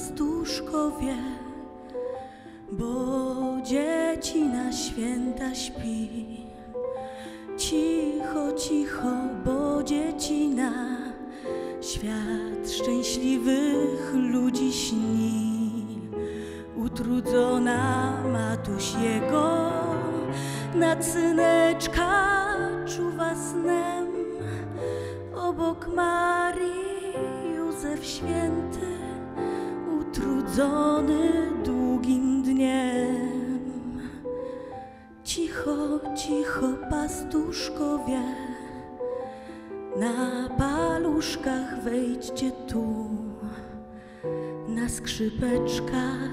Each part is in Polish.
pastuszkowie, bo dzieci na święta śpi. Cicho, cicho, bo dzieci na świat szczęśliwych ludzi śni. Utrudzona matuś jego nad syneczka utrudzony długim dniem. Cicho, cicho, pastuszkowie, na paluszkach wejdźcie tu, na skrzypeczkach,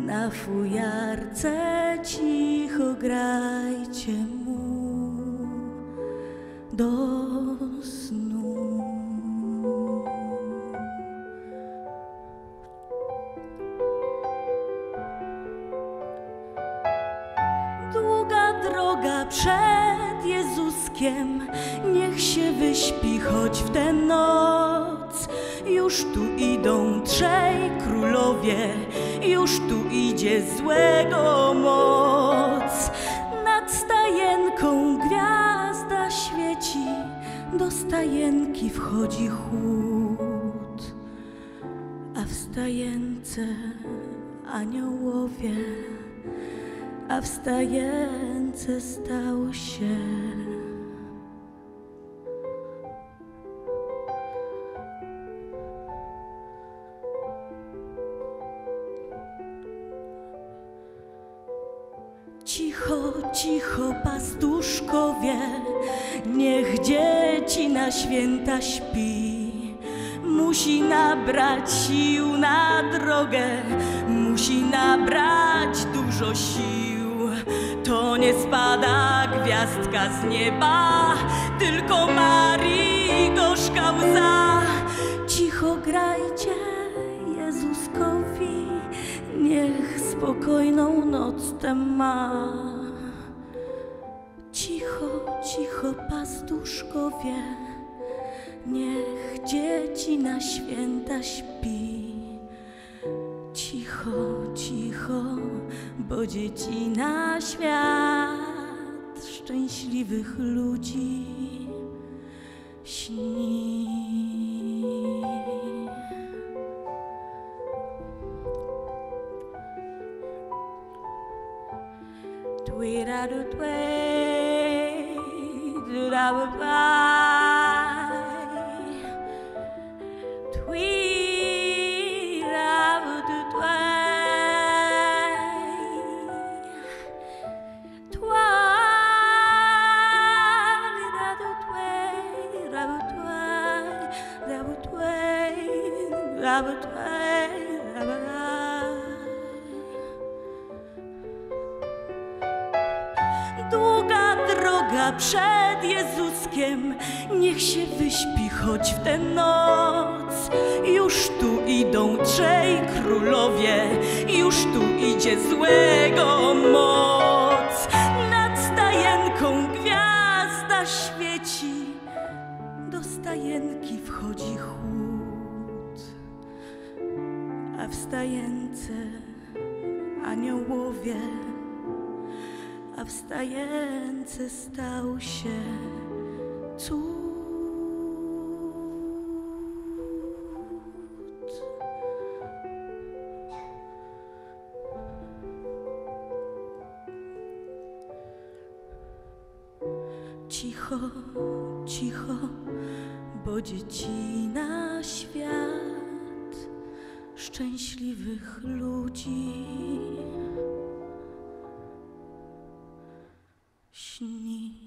na fujarce cicho grajcie mu do Droga przed Jezuskiem, niech się wyśpi choć w tę noc. Już tu idą trzej królowie, już tu idzie złego moc. Nad stajenką gwiazda świeci, do stajenki wchodzi chłód, a w stajence aniołowie a w stajence stał się. Cicho, cicho, pastuszkowie, niech dzieci na święta śpi. Musi nabrać sił na drogę, musi nabrać dużo sił. To nie spada gwiazdka z nieba, tylko Marii gorzka łza. Cicho grajcie Jezuskowi, niech spokojną noc tę ma. Cicho, cicho, pastuszkowie, niech dzieci na święta śpi. Cicho, bo dzieci na świat szczęśliwych ludzi śni. Tweedadoo-tway, doo-da-ba-bye. Długa droga przed Jezuskiem, niech się wyśpi choć w tę noc. Już tu idą trzej królowie, już tu idzie złego moc. Nad stajenką gwiazda świeci, do stajenki wchodzi chłód, a w stajence aniołowie a w stajence stał się cud. Cicho, cicho, bo dzieci na świat szczęśliwych ludzi. Śni.